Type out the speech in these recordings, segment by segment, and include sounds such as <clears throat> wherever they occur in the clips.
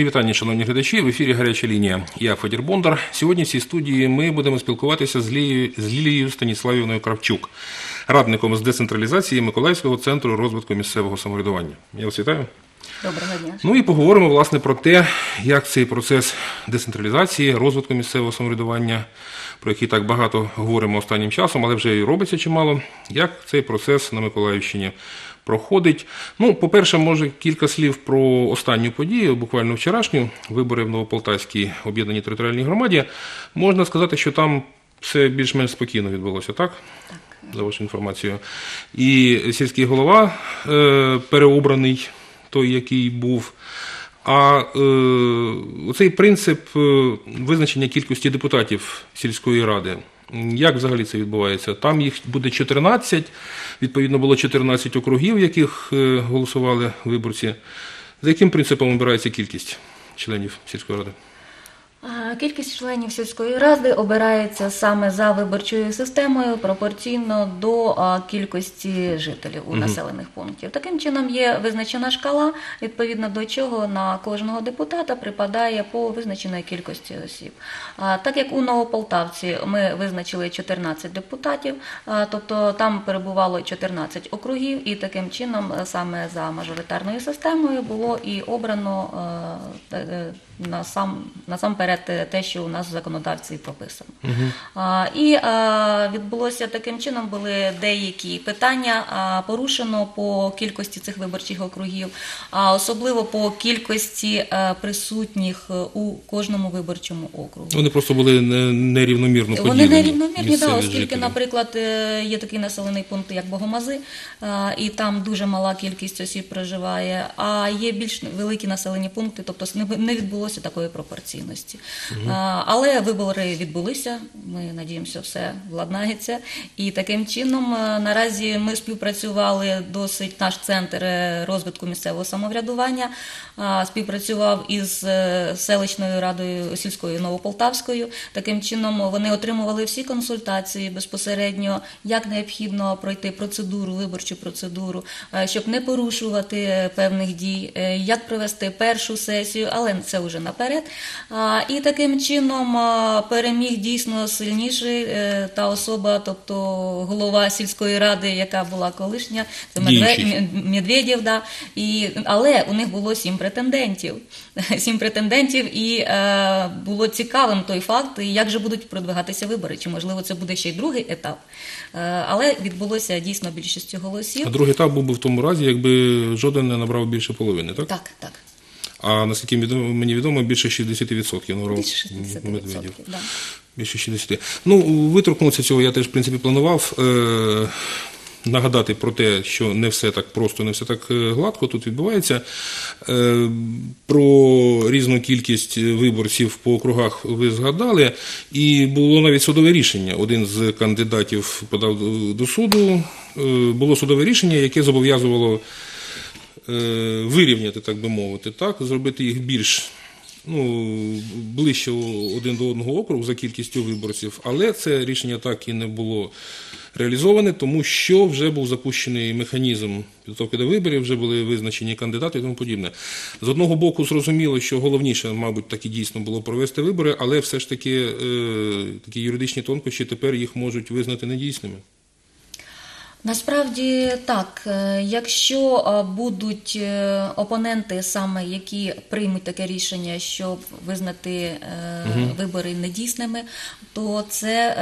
Мої вітання, шановні глядачі. В ефірі гаряча лінія. Я Федір Бондар. Сьогодні в цій студії ми будемо спілкуватися з Лією, з Лілією Станіславівною Кравчук, радником з децентралізації Миколаївського центру розвитку місцевого самоврядування. Я вас вітаю. Доброго дня. Ну і поговоримо власне про те, як цей процес децентралізації, розвитку місцевого самоврядування, про який так багато говоримо останнім часом, але вже і робиться чимало. Як цей процес на Миколаївщині проходить? Ну, по-перше, може кілька слів про останню подію, буквально вчорашню, вибори в Новополтавській об'єднаній територіальній громаді. Можна сказати, що там все більш-менш спокійно відбулося, так? За вашу інформацію. І сільський голова е, переобраний той, який був. А е, оцей принцип е, визначення кількості депутатів сільської ради, як взагалі це відбувається? Там їх буде 14, відповідно було 14 округів, в яких е, голосували виборці. За яким принципом обирається кількість членів сільської ради? Кількість членів сільської ради обирається саме за виборчою системою пропорційно до кількості жителів у населених пунктів. Таким чином є визначена шкала, відповідно до чого на кожного депутата припадає по визначеної кількості осіб. Так як у Новополтавці ми визначили 14 депутатів, тобто там перебувало 14 округів, і таким чином е, саме за мажоритарною системою було і обрано е, е, насам, насамперед е, те, що у нас в законодавстві прописано. А, і а, відбулося таким чином, були деякі питання а, порушено по кількості цих виборчих округів, а особливо по кількості е, присутніх е, у кожному виборчому округу. Вони просто були не- нерівномірно поділені. Вони нерівномірні, да, оскільки, жителі. наприклад, е, є такий населений пункт, як Богомази, е, і там дуже мала кількість осіб проживає, а є більш великі населені пункти, тобто не- не відбулося такої пропорційності. Але вибори відбулися, ми надіємося, все владнається. І таким чином е, наразі ми співпрацювали досить наш центр е, розвитку місцевого самоврядування, співпрацював із е, селищною радою сільською Новополтавською. Таким чином вони отримували всі консультації безпосередньо, як необхідно пройти процедуру, виборчу процедуру, щоб не порушувати певних дій, як провести першу сесію, але це вже наперед. І таким чином переміг дійсно сильніший е, та особа, тобто голова сільської ради, яка була колишня, це. Медведєв, да. і, але у них було сім претендентів. <laughs> Сім претендентів, і е, було цікавим той факт, як же будуть продвигатися вибори. Чи можливо це буде ще й другий етап. Е, але відбулося дійсно більшістю голосів. А другий етап був би в тому разі, якби жоден не набрав більше половини, так? Так, так. А наскільки відомо- мені відомо, більше 60% набрав Більше 60%. Медведєв. Да. Більше 60. Ну, виторкнутися цього я теж, в принципі, планував. Е- Нагадати про те, що не все так просто, не все так е, гладко тут відбувається. Е, Про різну кількість виборців по округах ви згадали, і було навіть судове рішення. Один з кандидатів подав до- суду. Е, Було судове рішення, яке зобов'язувало вирівняти, так би мовити, так, зробити їх більш ну, ближче один до одного округу за кількістю виборців, але це рішення так і не було реалізоване, тому що вже був запущений механізм підготовки до виборів, вже були визначені кандидати і тому подібне. З одного боку, зрозуміло, що головніше, мабуть, так і дійсно було провести вибори, але все ж таки е, такі юридичні тонкощі тепер їх можуть визнати недійсними. Насправді так, Е, якщо е, будуть е, опоненти, саме які приймуть таке рішення, щоб визнати е, вибори недійсними, то це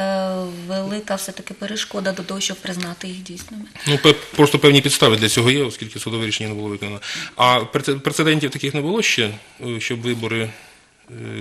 велика все-таки перешкода до того, щоб признати їх дійсними. Ну, просто певні підстави для цього є, оскільки судове рішення не було виконано. А преце- прецедентів таких не було ще, щоб вибори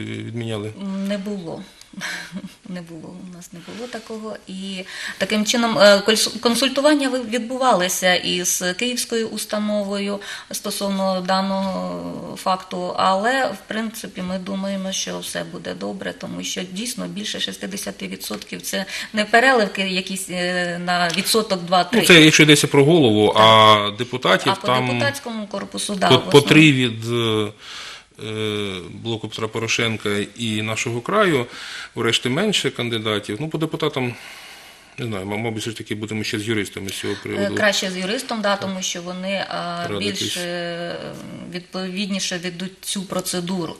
відміняли? Не було. <laughs> Не було, у нас не було такого. І таким чином е, консультування відбувалися із Київською установою стосовно даного факту, але в принципі ми думаємо, що все буде добре, тому що дійсно більше 60% це не переливки якісь е, на відсоток 2-3. Ну, це якщо йдеться про голову, а депутатів а по там депутатському корпусу да, по, по три від е, блоку Петра Порошенка і нашого краю, врешті менше кандидатів. Ну, по депутатам Не знаю, мабуть, все ж таки будемо ще з юристами з цього Е, приводу. Краще з юристом, да, тому що вони е, Радитись. більш е, відповідніше ведуть цю процедуру.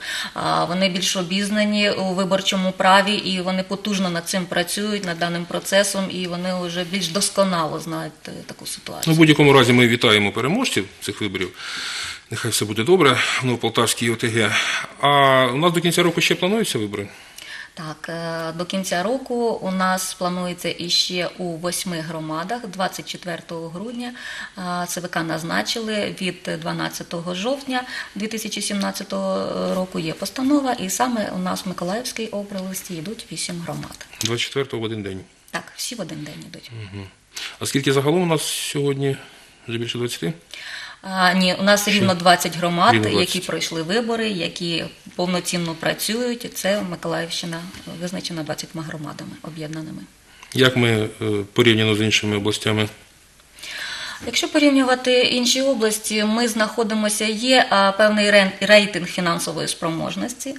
Вони більш обізнані у виборчому праві і вони потужно над цим працюють, над даним процесом, і вони вже більш досконало знають е, таку Ну, ситуацію. в будь-якому разі ми вітаємо переможців цих виборів. Нехай все буде добре ну, в Полтавській ОТГ. А у нас до кінця року ще плануються вибори? Так, е, до кінця року у нас планується іще у восьми громадах. 24 грудня е, ЦВК назначили від 12 жовтня 2017 року є постанова, і саме у нас в Миколаївській області йдуть вісім громад. 24-го в один день. Так, всі в один день йдуть. А скільки загалом у нас сьогодні? Вже більше 20? А, ні, у нас рівно 20 громад, Рівно 20. які пройшли вибори, які повноцінно працюють. Це Миколаївщина визначена 20 громадами об'єднаними. Як ми е, порівняно з іншими областями? Якщо порівнювати інші області, ми знаходимося, є певний рейтинг фінансової спроможності.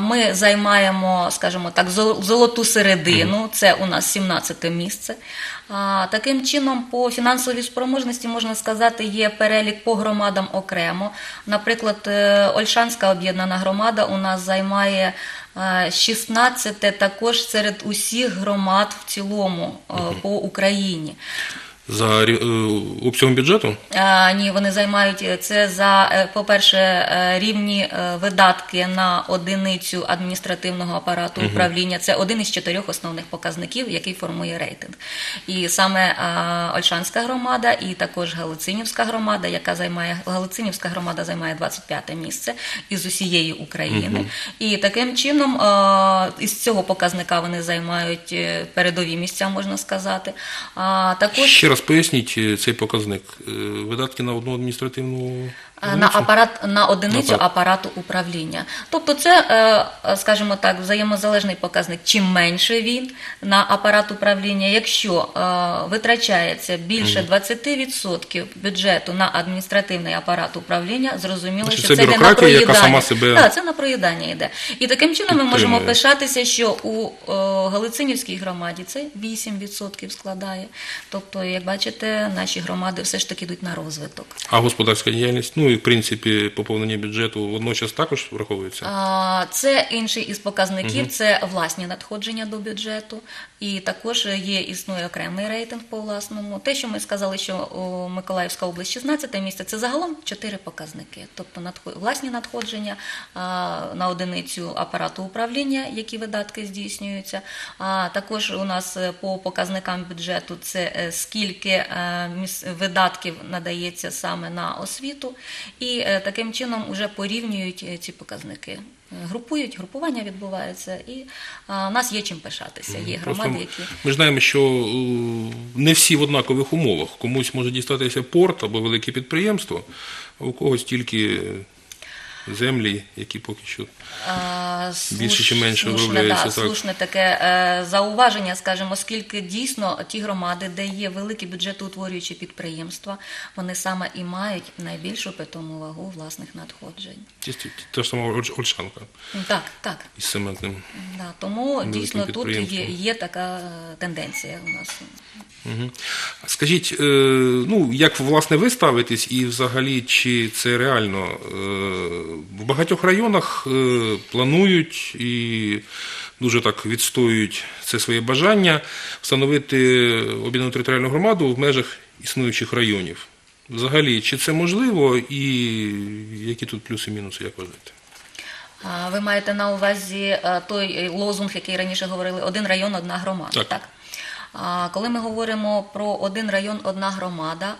Ми займаємо, скажімо так, зол- золоту середину, це у нас 17 місце. Таким чином, по фінансовій спроможності можна сказати, є перелік по громадам окремо. Наприклад, е, Ольшанська об'єднана громада у нас займає. е, 16 також серед усіх громад в цілому е, по Україні. За е, обсягом бюджету? А, ні, вони займають е, це за, е, по-перше, рівні видатки на одиницю адміністративного апарату управління. Це один із чотирьох основних показників, який формує рейтинг. І саме а, Ольшанська громада і також Галицинівська громада, яка займає Галицинівська громада займає 25 місце із усієї України. І таким чином а, із цього показника вони займають передові місця, можна сказати. А, також Ще раз поясніть е, цей показник. Е, Видатки на одну адміністративну на апарат на одиницю апарату управління. Тобто, це, е, скажімо так, взаємозалежний показник. Чим менше він на апарат управління, якщо е, витрачається більше 20% бюджету на адміністративний апарат управління, зрозуміло, що це це, йде на бюрократія, яка сама себе Так, це на проїдання йде. І таким чином ми можемо пишатися, що у е, Галицинівській громаді це 8% складає. Тобто, як бачите, наші громади все ж таки йдуть на розвиток. А господарська діяльність, ну і в принципі поповнення бюджету водночас також враховується. А, Це інший із показників, це власні надходження до бюджету, і також є існує окремий рейтинг по власному. Те, що ми сказали, що о, Миколаївська область 16 місце, це загалом чотири показники. Тобто надхо- власні надходження а, на одиницю апарату управління, які видатки здійснюються. А також у нас е, по показникам бюджету це е, скільки е, видатків надається саме на освіту, і е, таким чином вже порівнюють е, ці показники. Групують, групування відбувається, і а, у нас є чим пишатися. Є громади, які Ми ж знаємо, що е, не всі в однакових умовах. Комусь може дістатися порт або велике підприємство, а у когось тільки землі, які поки що. А, Більше чи менше слушне, виявляється да, так. слушне таке е, зауваження, скажімо, оскільки дійсно ті громади, де є великі бюджетоутворюючі підприємства, вони саме і мають найбільшу питому вагу власних надходжень. Та ж сама Ольш- Ольшанка Так, так. із цементним. Да, тому дійсно тут є, є така тенденція у нас. Скажіть, е, ну як власне ви ставитесь, і взагалі чи це реально? Е, В багатьох районах е, планують і дуже так відстоюють це своє бажання встановити об'єднану територіальну громаду в межах існуючих районів. Взагалі, чи це можливо, і які тут плюси-мінуси, як вважаєте? Ви маєте на увазі той лозунг, який раніше говорили: один район, одна громада. Так. А Коли ми говоримо про один район, одна громада,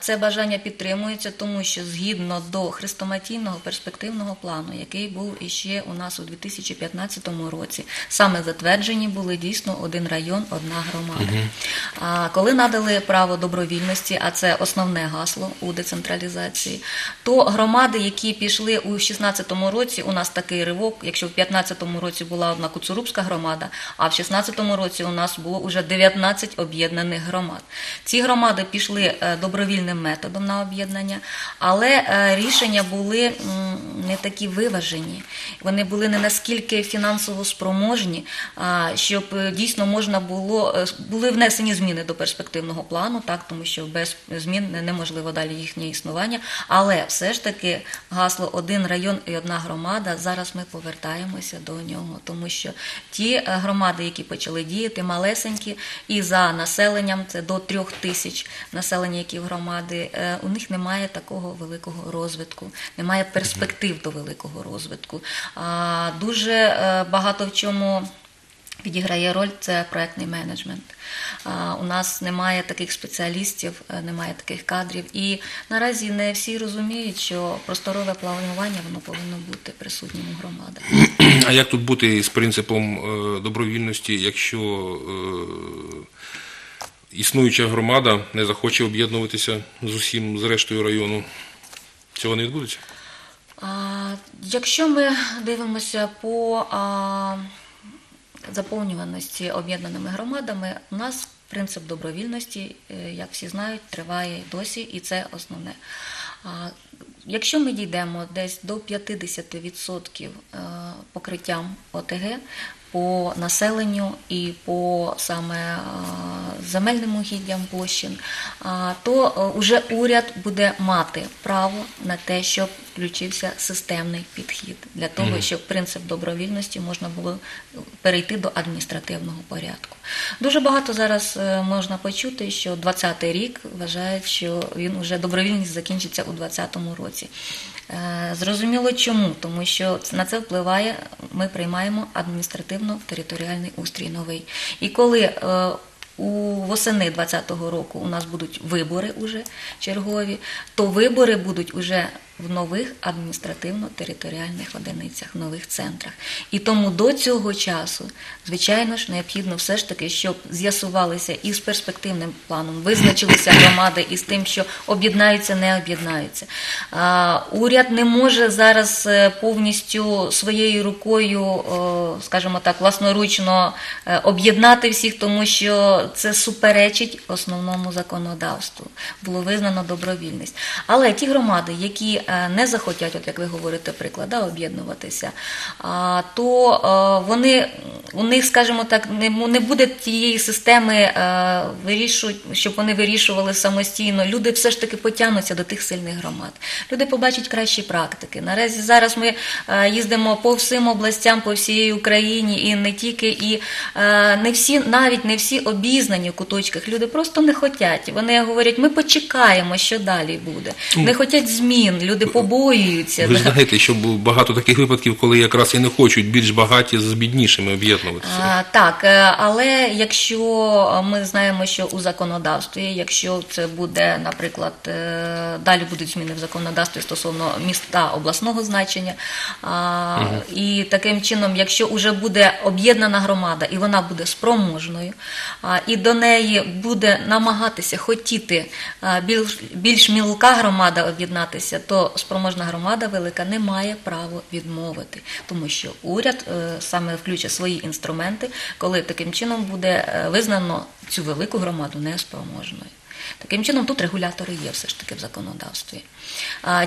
це бажання підтримується, тому що згідно до хрестоматійного перспективного плану, який був іще у нас у 2015 році, саме затверджені були дійсно один район, одна громада. Коли надали право добровільності, а це основне гасло у децентралізації, то громади, які пішли у 2016 році, у нас такий ривок, якщо в 2015 році була одна Куцурубська громада, а в 2016 році у нас було вже 9 19 об'єднаних громад. Ці громади пішли е, добровільним методом на об'єднання, але е, рішення були не такі виважені. Вони були не наскільки фінансово спроможні, щоб е, дійсно можна було е, були внесені зміни до перспективного плану, так тому що без змін неможливо далі їхнє існування. Але все ж таки гасло один район і одна громада. Зараз ми повертаємося до нього, тому що ті е, громади, які почали діяти, малесенькі, і за населенням це до трьох тисяч населення, які в громади, у них немає такого великого розвитку, немає перспектив до великого розвитку. А, Дуже е, багато в чому. Відіграє роль це проектний менеджмент. У нас немає таких спеціалістів, е, немає таких кадрів. І наразі не всі розуміють, що просторове планування воно повинно бути присутнім у громадах. <clears throat> А як тут бути з принципом е, добровільності, якщо існуюча громада не захоче об'єднуватися з усім з рештою району? Цього не відбудеться? Якщо ми дивимося по заповнюваності об'єднаними громадами, у нас принцип добровільності, е, як всі знають, триває досі, і це основне. Якщо ми дійдемо десь до 50% е, покриттям ОТГ по населенню і по саме е, земельним угіддям площин, то вже уряд буде мати право на те, щоб включився системний підхід для того, щоб принцип добровільності можна було перейти до адміністративного порядку. Дуже багато зараз е, можна почути, що 20-й рік вважають, що він вже добровільність закінчиться у 20-му році. Е, Зрозуміло чому, тому що на це впливає, ми приймаємо адміністративно-територіальний устрій новий. І коли е, у восени 2020 року у нас будуть вибори уже чергові, то вибори будуть уже в нових адміністративно-територіальних одиницях, нових центрах. І тому до цього часу, звичайно ж, необхідно все ж таки, щоб з'ясувалися і з перспективним планом, визначилися громади із тим, що об'єднаються, не об'єднаються. Уряд не може зараз е, повністю своєю рукою, о, скажімо так, власноручно е, об'єднати всіх, тому що це суперечить основному законодавству. Було визнано добровільність. Але ті громади, які е, не захотять, от як ви говорите, приклад, да, об'єднуватися, то е, вони у них, скажімо так, не, не буде тієї системи, е, щоб вони вирішували самостійно. Люди все ж таки потягнуться до тих сильних громад. Люди побачать кращі практики. Наразі зараз ми е, їздимо по всім областям, по всій Україні, і не тільки, і е, не всі, навіть не всі обізнані в куточках. Люди просто не хочуть. Вони говорять, ми почекаємо, що далі буде. Не хочуть змін, люди побоюються. Ви Да. знаєте, що багато таких випадків, коли якраз і не хочуть більш багаті з біднішими об'єднуватися. Так, е, але якщо ми знаємо, що у законодавстві, якщо це буде, наприклад, е, далі будуть зміни в законодавстві стосовно міста обласного значення, а, і таким чином, якщо вже буде об'єднана громада і вона буде спроможною, і до неї буде намагатися хотіти більш, більш мілка громада об'єднатися, то спроможна громада велика не має права відмовити, тому що уряд е, саме включить свої інструменти, коли таким чином буде е, визнано цю велику громаду неспроможною. Таким чином, тут регулятори є все ж таки в законодавстві.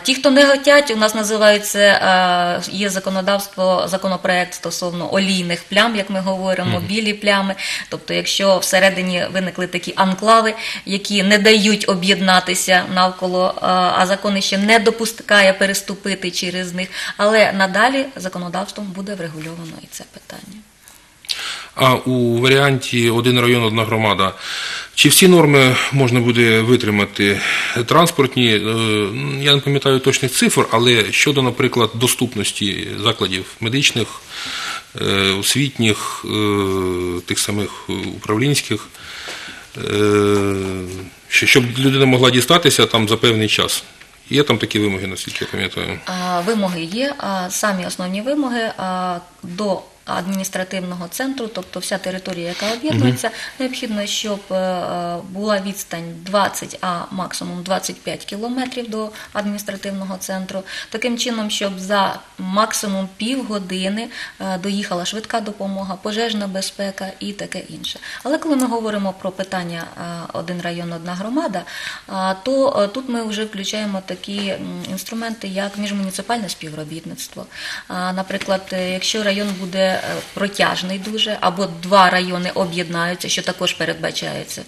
Ті, хто не хотять, у нас називається є законодавство, законопроект стосовно олійних плям, як ми говоримо, білі плями. Тобто, якщо всередині виникли такі анклави, які не дають об'єднатися навколо, а закон ще не допускає переступити через них, але надалі законодавством буде врегульовано і це питання. А у варіанті один район, одна громада. Чи всі норми можна буде витримати транспортні? Е, Я не пам'ятаю точних цифр, але щодо, наприклад, доступності закладів медичних, е, освітніх, е, тих самих управлінських, щоб людина могла дістатися там за певний час. Є там такі вимоги, наскільки я пам'ятаю. Вимоги є. Самі основні вимоги до адміністративного центру, тобто вся територія, яка об'єднується, необхідно, щоб е, була відстань 20, а максимум 25 кілометрів до адміністративного центру. Таким чином, щоб за максимум півгодини е, доїхала швидка допомога, пожежна безпека і таке інше. Але коли ми говоримо про питання е, один район, одна громада, то тут ми вже включаємо такі інструменти, як міжмуніципальне співробітництво. Наприклад, якщо район буде е, протяжний дуже, або два райони об'єднаються, що також передбачається,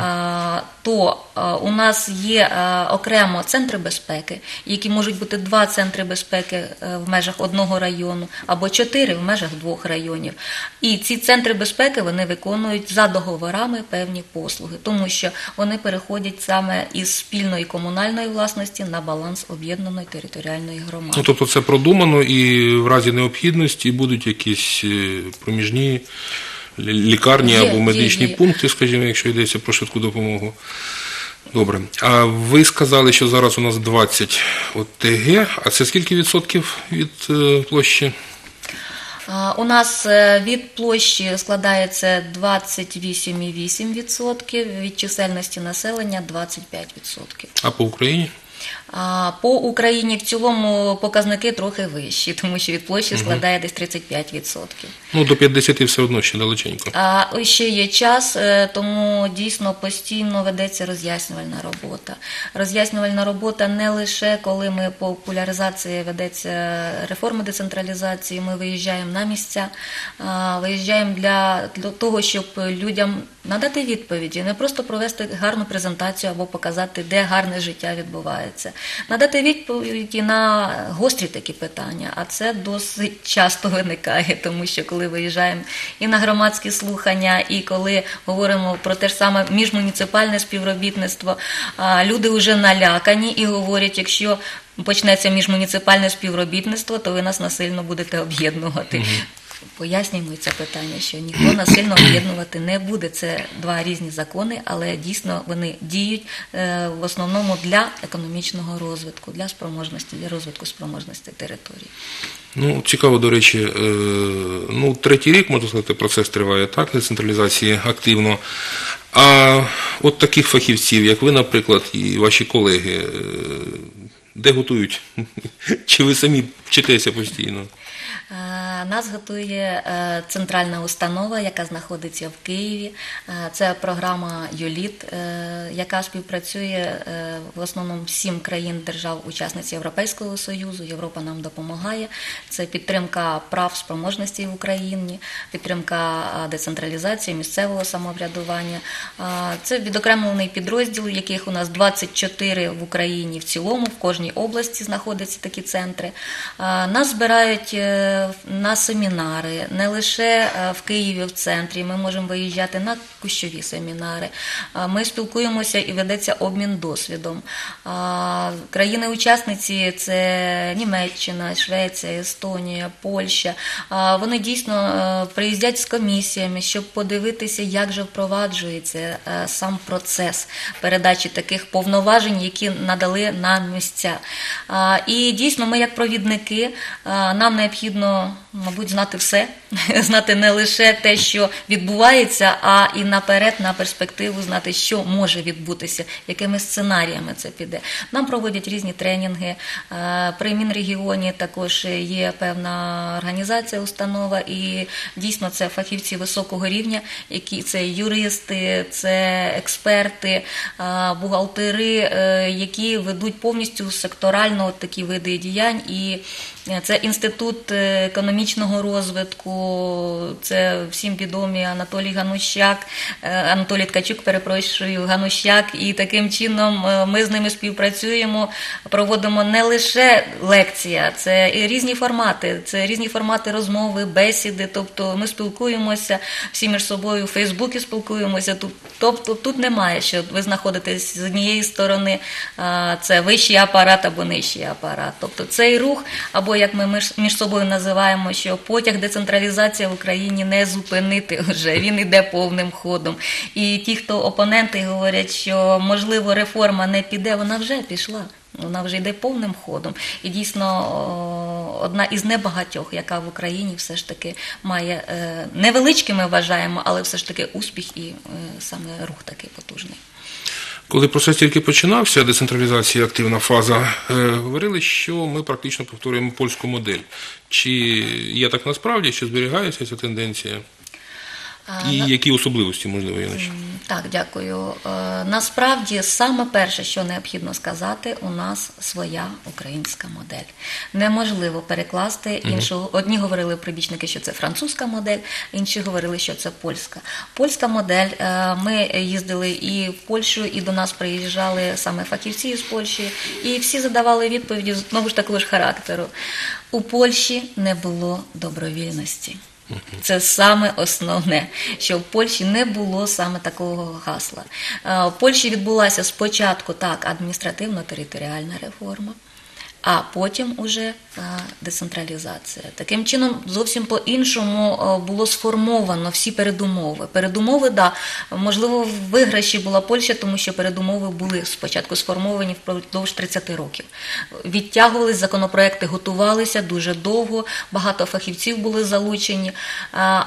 а, то е, у нас є е, окремо центри безпеки, які можуть бути два центри безпеки е, в межах одного району, або чотири в межах двох районів. І ці центри безпеки вони виконують за договорами певні послуги, тому що вони переходять саме із спільної комунальної власності на баланс об'єднаної територіальної громади. Ну, тобто це продумано і в разі необхідності будуть якісь е, проміжні лікарні Є, або медичні є. пункти, скажімо, якщо йдеться про швидку допомогу. Добре. А ви сказали, що зараз у нас 20 ОТГ, а це скільки відсотків від е, площі? У нас е, від площі складається 28,8%, від чисельності населення 25%. А по Україні? По Україні в цілому показники трохи вищі, тому що від площі складає десь 35%. Ну, до 50 все одно ще далеченько. А ще є час, е, тому дійсно постійно ведеться роз'яснювальна робота. Роз'яснювальна робота не лише коли ми по популяризації ведеться реформа децентралізації, ми виїжджаємо на місця, виїжджаємо для, для того, щоб людям надати відповіді, не просто провести гарну презентацію або показати, де гарне життя відбувається, надати відповіді на гострі такі питання, а це досить часто <laughs> виникає, тому що коли виїжджаємо і на громадські слухання, і коли говоримо про те ж саме міжмуніципальне співробітництво, люди вже налякані і говорять, якщо почнеться міжмуніципальне співробітництво, то ви нас насильно будете об'єднувати. Пояснюємо це питання, що ніхто насильно об'єднувати не буде. Це два різні закони, але дійсно вони діють е, в основному для економічного розвитку, для спроможності, для розвитку спроможності території. Ну, цікаво, до речі, е, ну, третій рік, можна сказати, процес триває так, децентралізації активно. А от таких фахівців, як ви, наприклад, і ваші колеги, е, де готують? <laughs> Чи ви самі вчитеся постійно? Е, Нас готує е, центральна установа, яка знаходиться в Києві. Е, Це програма U-LEAD, яка співпрацює в основному сім країн держав-учасниць Європейського Союзу. Європа нам допомагає. Це підтримка прав спроможності в Україні, підтримка децентралізації місцевого самоврядування. Це відокремлений підрозділ, яких у нас 24 в Україні в цілому, в кожній області знаходяться такі центри. Нас збирають на семінари, не лише е, в Києві, в центрі. Ми можемо виїжджати на кущові семінари. Е, Ми спілкуємося і ведеться обмін досвідом. Е, Країни-учасниці це Німеччина, Швеція, Естонія, Польща. Вони дійсно приїздять з комісіями, щоб подивитися, як же впроваджується сам процес передачі таких повноважень, які надали на місця. І дійсно, ми, як провідники, нам необхідно, мабуть, знати все, <laughs> знати не лише те, що відбувається, а і наперед, на перспективу, знати, що може відбутися, якими сценаріями це піде. Нам проводять різні тренінги. При Мінрегіоні також є певна організація, установа, і дійсно це фахівці високого рівня, які це юристи, це експерти, бухгалтери, е, які ведуть повністю секторально такі види діянь. І е, це інститут е, економічного розвитку, це всім відомі Анатолій Ганущак, е, Анатолій Ткачук, перепрошую, Ганущак. І таким чином е, ми з ними співпрацюємо, проводимо не лише лекція, це і різні формати, це різні формати розмови, бесіди. Тобто ми спілкуємося всі між собою, в Фейсбуці спілкуємося. Тобто тут немає, що ви знаходитесь з однієї сторони, це вищий апарат або нижчий апарат. Тобто цей рух, або як ми між- собою називаємо, що потяг децентралізація в Україні не зупинити вже, він іде повним ходом. І ті, хто опоненти говорять, що можливо реформа не піде, вона вже пішла. Вона вже йде повним ходом. І дійсно одна із небагатьох, яка в Україні все ж таки має е, ми вважаємо, але все ж таки успіх і е, саме рух такий потужний. Коли процес тільки починався, децентралізація, активна фаза, е, говорили, що ми практично повторюємо польську модель. Чи є так насправді, чи зберігається ця тенденція? І які особливості, можливо, наші? Так, дякую. Е, Насправді, саме перше, що необхідно сказати, у нас своя українська модель. Неможливо перекласти іншу. Одні говорили прибічники, що це французька модель, інші говорили, що це польська. Польська модель. е, Ми їздили і в Польщу, і до нас приїжджали саме фахівці з Польщі, і всі задавали відповіді знову ж такого ж характеру. У Польщі не було добровільності. Це саме основне, що в Польщі не було саме такого гасла. Е, В Польщі відбулася спочатку так адміністративно-територіальна реформа, а потім уже е, децентралізація. Таким чином, зовсім по-іншому е, було сформовано всі передумови. Передумови, да, можливо, в виграші була Польща, тому що передумови були спочатку сформовані впродовж 30 років. Відтягувались законопроекти, готувалися дуже довго, багато фахівців були залучені.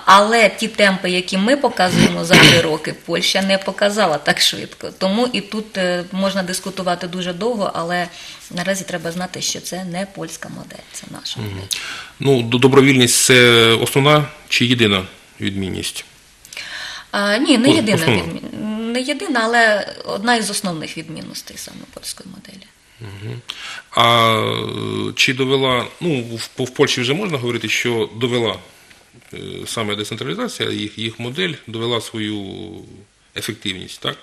Але ті темпи, які ми показуємо за три роки, Польща не показала так швидко. Тому і тут е, можна дискутувати дуже довго, але наразі треба знати, що це не польська модель, це наша модель. Ну, добровільність це основна чи єдина відмінність? А, ні, не єдина основна. відмін... не єдина, але одна із основних відмінностей саме польської моделі. А е, чи довела, ну, в, в Польщі вже можна говорити, що довела е, саме децентралізація, їх, їх модель довела свою ефективність, так?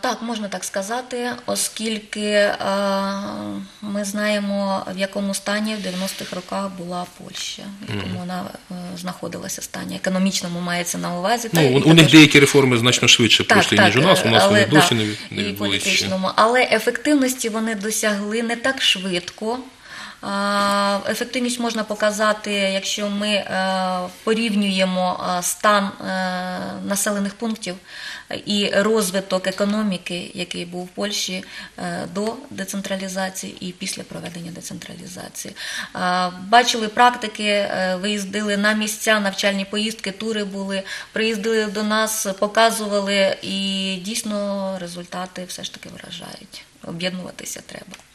Так, можна так сказати, оскільки ми знаємо, в якому стані в 90-х роках була Польща, в якому вона е, знаходилася стані. Економічному мається на увазі. та Ну, й у, у них деякі реформи значно швидше пройшли, ніж у нас. У нас але, вони досі да, не відбулися. Але ефективності вони досягли не так швидко. Ефективність можна показати, якщо ми е, порівнюємо е, стан е, населених пунктів і розвиток економіки, який був в Польщі до децентралізації і після проведення децентралізації. Бачили практики, виїздили на місця, навчальні поїздки, тури були, приїздили до нас, показували, і дійсно результати все ж таки вражають. Об'єднуватися треба.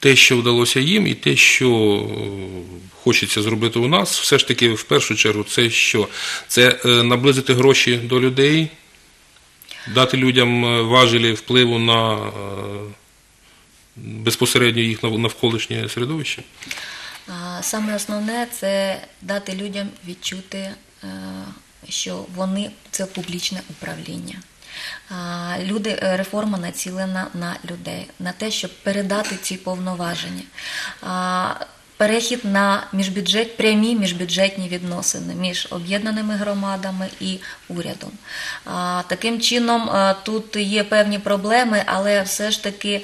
Те, що вдалося їм, і те, що е, хочеться зробити у нас, все ж таки, в першу чергу, це що? Це е, наблизити гроші до людей, дати людям е, важелі впливу на безпосередньо їх навколишнє середовище. Саме основне це дати людям відчути, що вони це публічне управління. Люди, е, реформа націлена на людей, на те, щоб передати ці повноваження. Перехід на міжбюджет, прямі міжбюджетні відносини між об'єднаними громадами і урядом. Таким чином, е, тут є певні проблеми, але все ж таки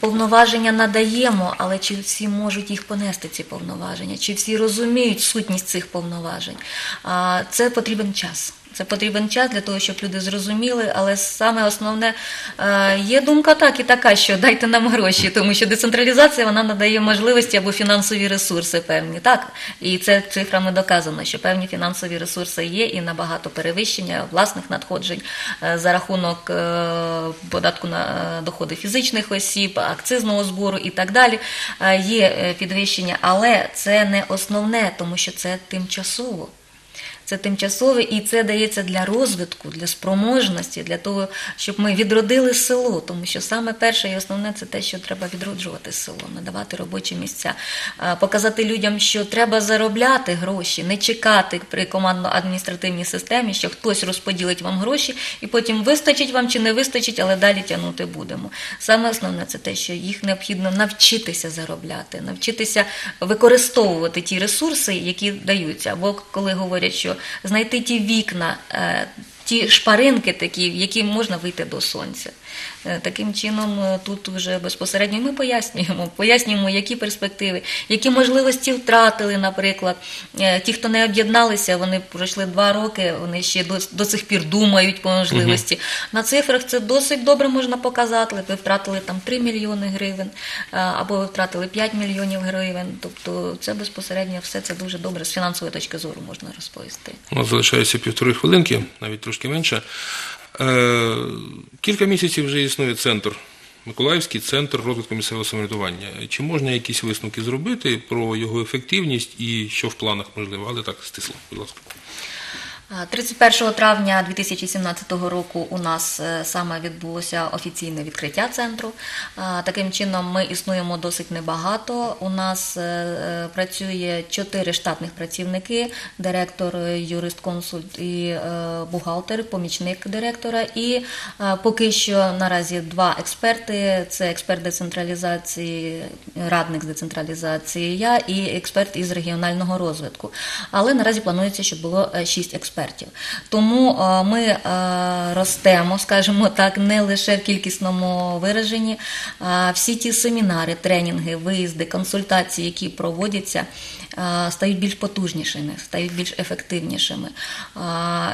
Повноваження надаємо, але чи всі можуть їх понести, ці повноваження, чи всі розуміють сутність цих повноважень? Це потрібен час. Це потрібен час для того, щоб люди зрозуміли, але саме основне е, є думка так і така, що дайте нам гроші, тому що децентралізація вона надає можливості або фінансові ресурси певні. Так, і це цифрами доказано, що певні фінансові ресурси є і набагато перевищення власних надходжень е, за рахунок е, податку на доходи фізичних осіб, акцизного збору і так далі. Є підвищення, але це не основне, тому що це тимчасово. Це тимчасове і це дається для розвитку, для спроможності, для того, щоб ми відродили село. Тому що саме перше і основне це те, що треба відроджувати село, надавати робочі місця, показати людям, що треба заробляти гроші, не чекати при командно-адміністративній системі, що хтось розподілить вам гроші, і потім вистачить вам чи не вистачить, але далі тягнути будемо. Саме основне це те, що їх необхідно навчитися заробляти, навчитися використовувати ті ресурси, які даються. Або коли говорять, що знайти ті вікна. Ті шпаринки такі, в які можна вийти до сонця. Е, Таким чином, е, тут вже безпосередньо ми пояснюємо, <laughs> пояснюємо, які перспективи, які можливості втратили, наприклад. Е, Ті, хто не об'єдналися, вони пройшли два роки, вони ще до, до сих пір думають по можливості. На цифрах це досить добре можна показати. Ви втратили там 3 мільйони гривень, або ви втратили 5 мільйонів гривень. Тобто це безпосередньо все це дуже добре з фінансової точки зору можна розповісти. У нас залишається півтори хвилинки, навіть трошки менше. Е, кілька місяців вже існує центр, Миколаївський центр розвитку місцевого самоврядування. Чи можна якісь висновки зробити про його ефективність і що в планах можливо? Але так, стисло, будь ласка. А, 31 травня 2017 року у нас е, саме відбулося офіційне відкриття центру. Таким чином, ми існуємо досить небагато. У нас е, е, працює чотири штатних працівники: директор, юрист-консульт і бухгалтер, помічник директора. І поки що наразі два експерти: це експерт децентралізації, радник з децентралізації, я і експерт із регіонального розвитку. Але наразі планується, щоб було шість експертів. Тому е, ми е, ростемо, скажімо так, не лише в кількісному вираженні. А Всі ті семінари, тренінги, виїзди, консультації, які проводяться, стають більш потужнішими, стають більш ефективнішими.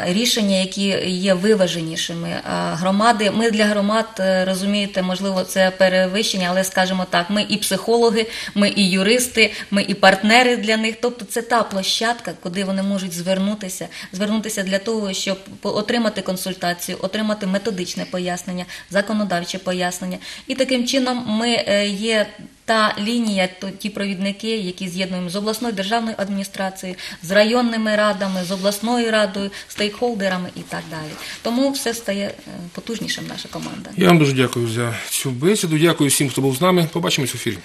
Рішення, які є виваженішими, громади. Ми для громад е, розумієте, можливо, це перевищення, але скажімо так, ми і психологи, ми і юристи, ми і партнери для них. Тобто, це та площадка, куди вони можуть звернутися, звернутися для того, щоб отримати консультацію, отримати методичне пояснення, законодавче пояснення. І таким чином ми е, є. Та лінія, то ті провідники, які з'єднуємо з обласною державною адміністрацією, з районними радами, з обласною радою, стейкхолдерами і так далі. Тому все стає е, потужнішим наша команда. Я вам дуже дякую за цю бесіду. Дякую всім, хто був з нами. Побачимось у ефірі.